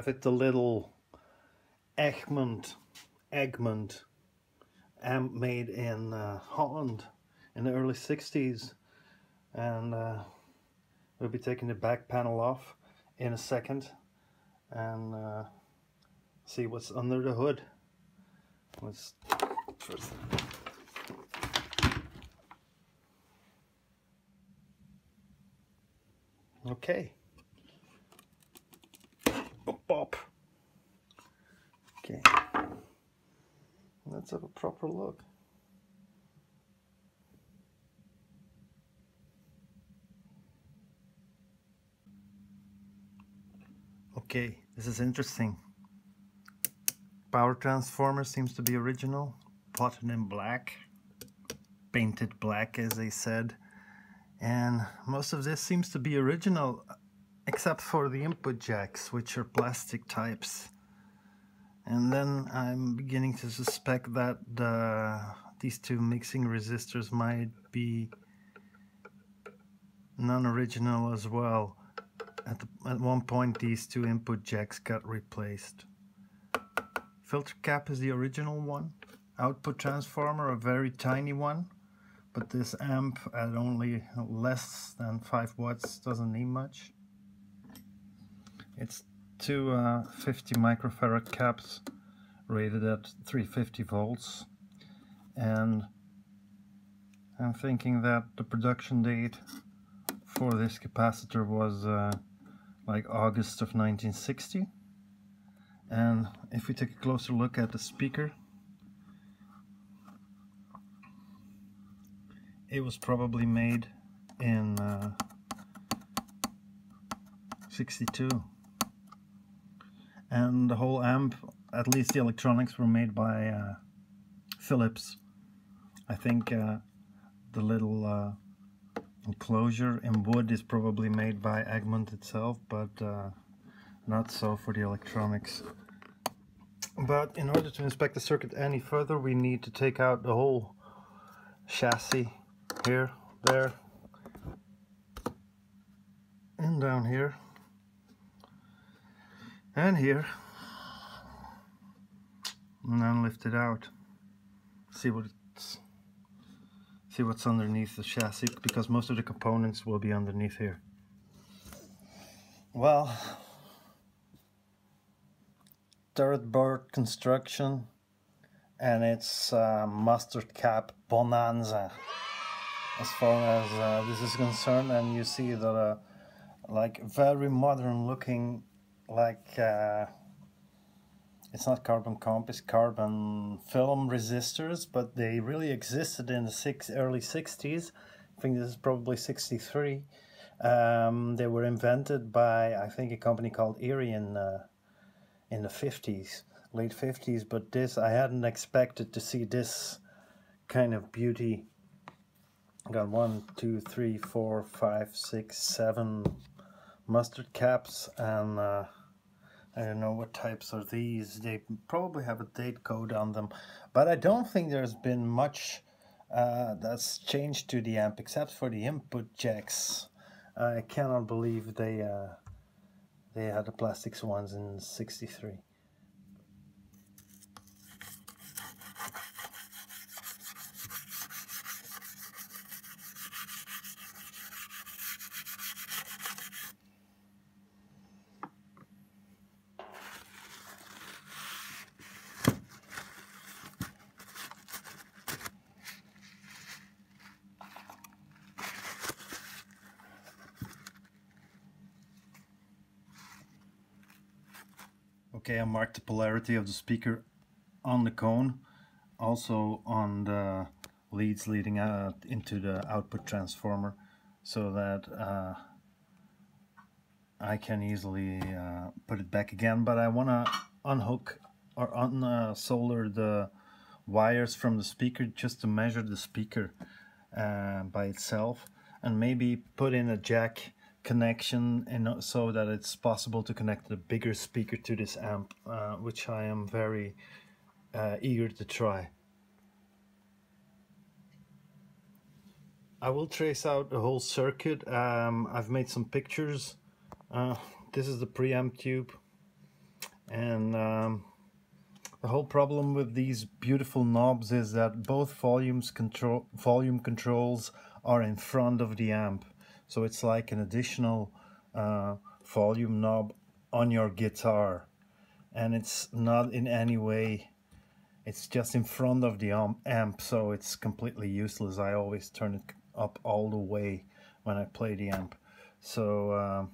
have it, the little Egmond, Egmond amp made in uh, Holland in the early 60s. And uh, we'll be taking the back panel off in a second and uh, see what's under the hood. Let's first. Okay. Pop. Okay. Let's have a proper look. Okay, this is interesting. Power transformer seems to be original, potted in black, painted black as they said. And most of this seems to be original except for the input jacks, which are plastic types. And then I'm beginning to suspect that the, these two mixing resistors might be non-original as well. At, the, at one point these two input jacks got replaced. Filter cap is the original one. Output transformer, a very tiny one. But this amp at only less than 5 watts doesn't need much. It's two uh, 50 microfarad caps rated at 350 volts. And I'm thinking that the production date for this capacitor was uh, like August of 1960 and if we take a closer look at the speaker it was probably made in uh, 62 and the whole amp, at least the electronics, were made by uh, Philips. I think uh, the little uh, enclosure in wood is probably made by Egmond itself, but uh, not so for the electronics. But in order to inspect the circuit any further, we need to take out the whole chassis here, there, and down here and here. And then lift it out. See what it's see what's underneath the chassis because most of the components will be underneath here. Well turret board construction and it's uh, mustard cap bonanza. As far as uh, this is concerned and you see that uh, like very modern looking like uh, it's not carbon comp, it's carbon film resistors, but they really existed in the six early 60s. I think this is probably 63. Um, they were invented by, I think, a company called Erie in, uh, in the 50s, late 50s. But this, I hadn't expected to see this kind of beauty. Got one, two, three, four, five, six, seven mustard caps and uh, I don't know what types are these. They probably have a date code on them, but I don't think there's been much uh, that's changed to the amp except for the input jacks. I cannot believe they uh, they had the plastics ones in '63. Okay, I marked the polarity of the speaker on the cone, also on the leads leading out into the output transformer, so that uh, I can easily uh, put it back again. But I want to unhook or unsolder the wires from the speaker just to measure the speaker uh, by itself and maybe put in a jack connection and so that it's possible to connect the bigger speaker to this amp uh, which I am very uh, eager to try. I will trace out the whole circuit. Um, I've made some pictures. Uh, this is the preamp tube and um, the whole problem with these beautiful knobs is that both volumes control volume controls are in front of the amp so it's like an additional uh, volume knob on your guitar. And it's not in any way, it's just in front of the amp, so it's completely useless. I always turn it up all the way when I play the amp. So uh,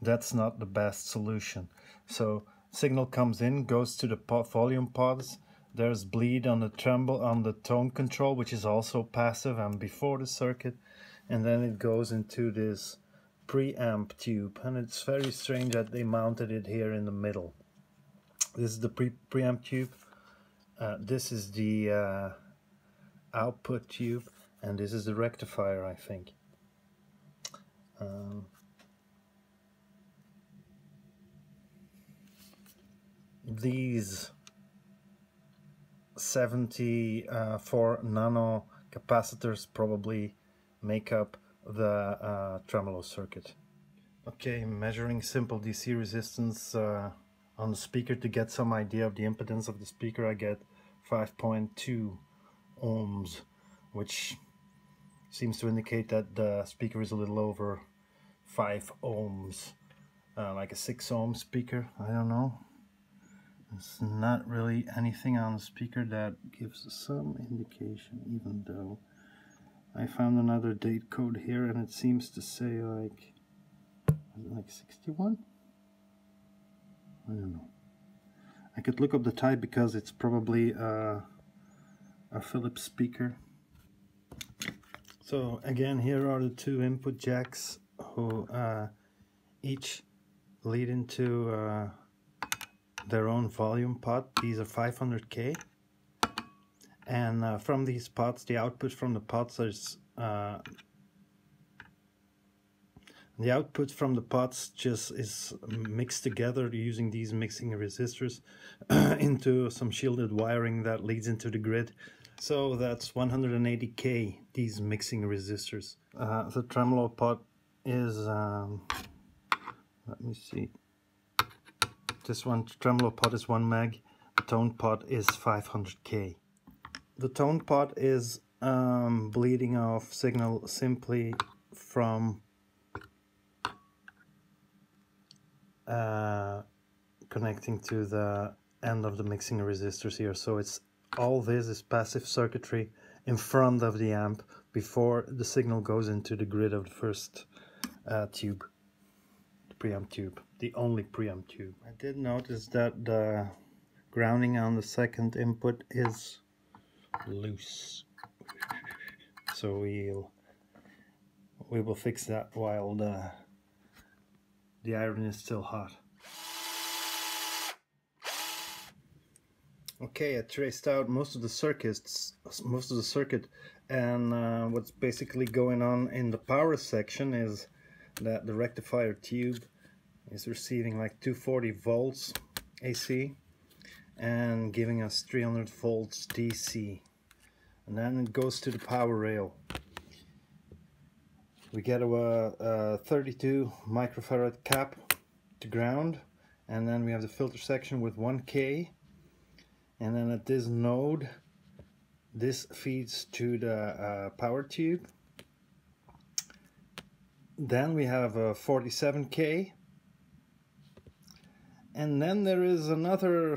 that's not the best solution. So signal comes in, goes to the volume pots. There's bleed on the tremble on the tone control, which is also passive and before the circuit and then it goes into this preamp tube and it's very strange that they mounted it here in the middle. This is the pre preamp tube. Uh, this is the uh, output tube and this is the rectifier I think. Um, these 74 nano capacitors probably make up the uh, tremolo circuit. Okay, measuring simple DC resistance uh, on the speaker to get some idea of the impedance of the speaker I get 5.2 ohms which seems to indicate that the speaker is a little over 5 ohms uh, like a 6 ohm speaker I don't know it's not really anything on the speaker that gives some indication even though I found another date code here and it seems to say like like 61 I don't know. I could look up the type because it's probably uh, a Philips speaker. So again here are the two input jacks who uh, each lead into uh, their own volume pot. These are 500k and uh, from these pots the output from the pots is uh, the output from the pots just is mixed together using these mixing resistors into some shielded wiring that leads into the grid. So that's 180k these mixing resistors. Uh, the tremolo pot is um, let me see. This one tremolo pot is 1 meg the tone pot is 500k the tone pot is um, bleeding off signal simply from uh, connecting to the end of the mixing resistors here. So it's all this is passive circuitry in front of the amp before the signal goes into the grid of the first uh, tube, the preamp tube, the only preamp tube. I did notice that the grounding on the second input is loose. So we'll we will fix that while the the iron is still hot. Okay, I traced out most of the circuits, most of the circuit, and uh, what's basically going on in the power section is that the rectifier tube is receiving like 240 volts AC and giving us 300 volts DC and then it goes to the power rail. We get a, a 32 microfarad cap to ground and then we have the filter section with 1k and then at this node this feeds to the uh, power tube. Then we have a 47k and then there is another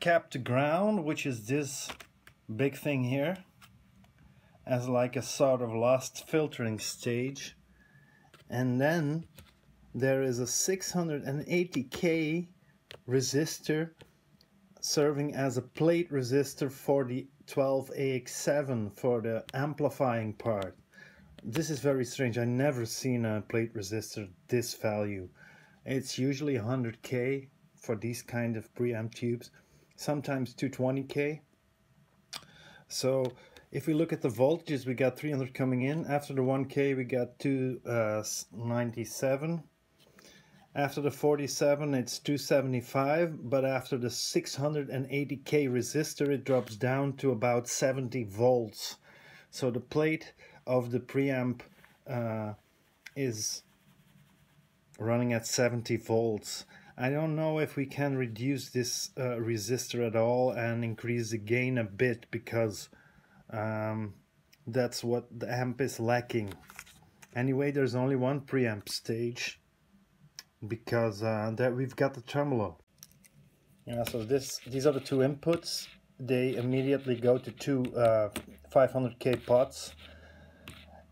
cap to ground which is this big thing here as like a sort of last filtering stage. And then there is a 680k resistor serving as a plate resistor for the 12AX7 for the amplifying part. This is very strange. I never seen a plate resistor this value. It's usually 100k for these kind of preamp tubes, sometimes 220k. So if we look at the voltages, we got 300 coming in. After the 1k, we got 297. Uh, after the 47, it's 275, but after the 680k resistor, it drops down to about 70 volts. So the plate of the preamp uh, is running at 70 volts. I don't know if we can reduce this uh, resistor at all and increase the gain a bit because um, that's what the amp is lacking. Anyway, there's only one preamp stage because uh, that we've got the tremolo. Yeah, so this these are the two inputs. They immediately go to two uh, 500k pots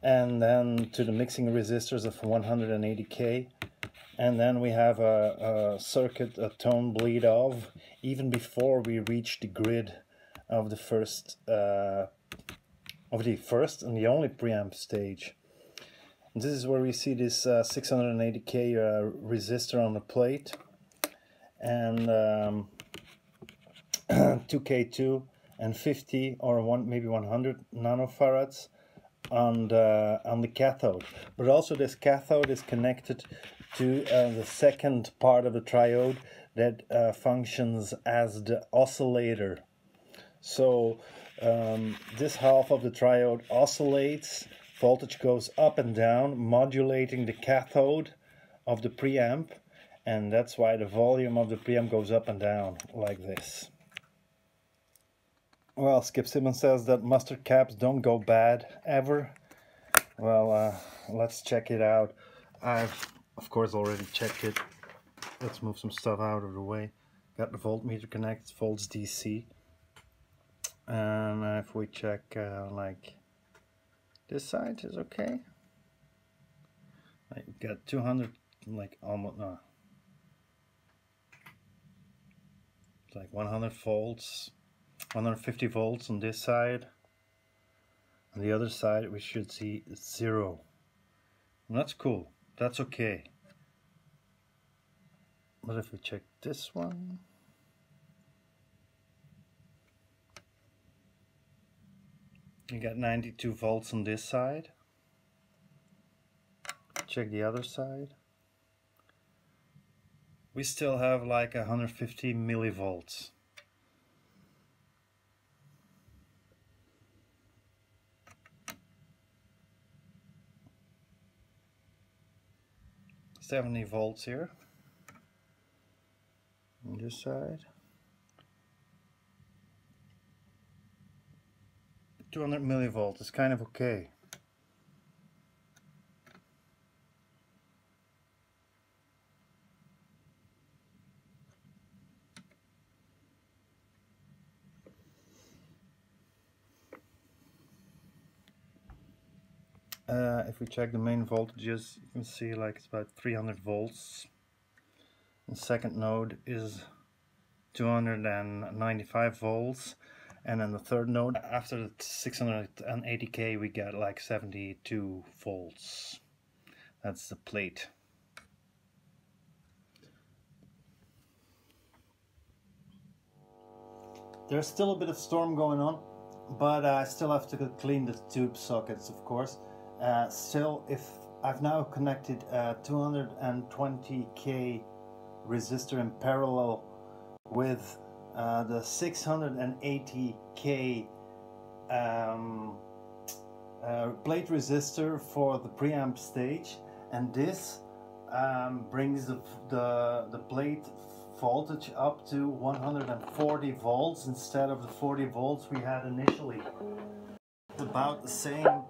and then to the mixing resistors of 180k and then we have a, a, circuit, a tone bleed off, even before we reach the grid of the first, uh, of the first and the only preamp stage. This is where we see this uh, 680k uh, resistor on the plate, and um, 2k2 and 50 or one maybe 100 nanofarads on the on the cathode. But also this cathode is connected to uh, the second part of the triode that uh, functions as the oscillator. So um, this half of the triode oscillates, voltage goes up and down, modulating the cathode of the preamp, and that's why the volume of the preamp goes up and down like this. Well, Skip Simmons says that mustard caps don't go bad ever. Well, uh, let's check it out. I've of course already checked it. Let's move some stuff out of the way. Got the voltmeter connected, volts DC. And if we check uh, like this side is okay. Like got 200 like almost no. It's like 100 volts, 150 volts on this side. On the other side we should see zero. And that's cool that's okay. But if we check this one, you got 92 volts on this side. Check the other side. We still have like 150 millivolts. 70 volts here on this side 200 millivolts is kind of okay Uh, if we check the main voltages, you can see like it's about 300 volts. The second node is 295 volts. And then the third node after the 680k we get like 72 volts. That's the plate. There's still a bit of storm going on but I still have to clean the tube sockets of course. Uh, still if I've now connected a 220k resistor in parallel with uh, the 680k um, uh, plate resistor for the preamp stage and this um, brings the, the, the plate voltage up to 140 volts instead of the 40 volts we had initially. It's about the same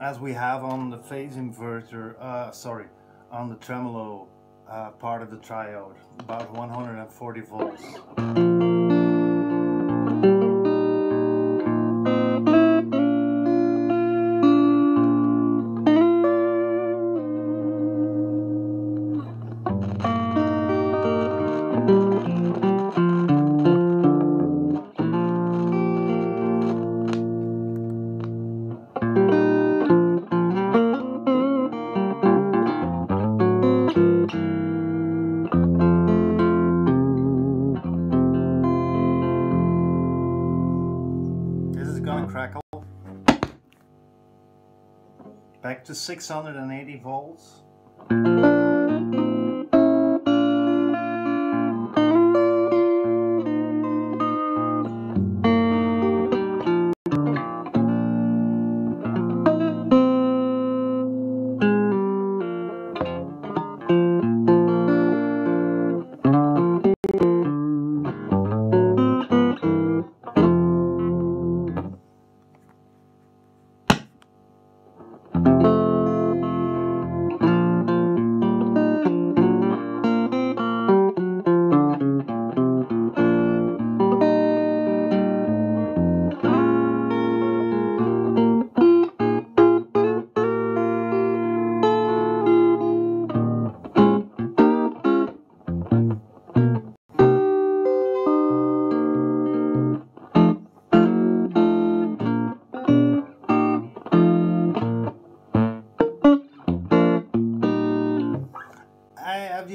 as we have on the phase inverter, uh, sorry, on the tremolo uh, part of the triode, about 140 volts. To 680 volts.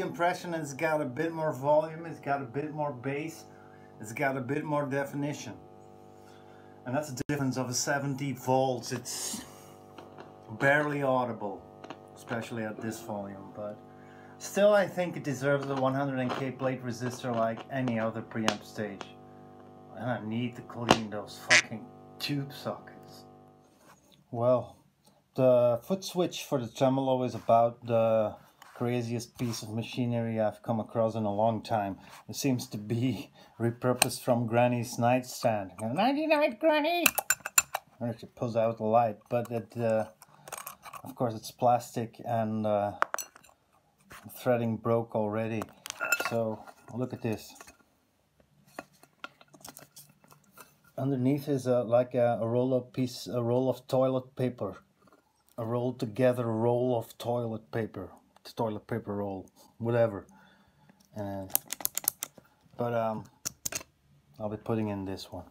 Impression it's got a bit more volume, it's got a bit more bass, it's got a bit more definition. And that's the difference of a 70 volts. It's barely audible, especially at this volume, but still I think it deserves a 100k plate resistor like any other preamp stage. And I need to clean those fucking tube sockets. Well, the foot switch for the tremolo is about the craziest piece of machinery I've come across in a long time. It seems to be repurposed from Granny's nightstand. Nighty night, Granny! Or she pulls out the light, but it, uh, of course, it's plastic and uh, threading broke already. So look at this. Underneath is a, like a, a roll of piece, a roll of toilet paper, a rolled together roll of toilet paper toilet paper roll, whatever. And but um, I'll be putting in this one.